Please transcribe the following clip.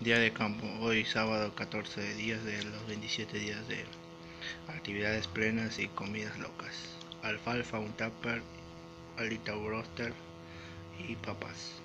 Día de campo, hoy sábado 14 de días de los 27 días de actividades plenas y comidas locas. Alfalfa, un tupper, alita broster y papas.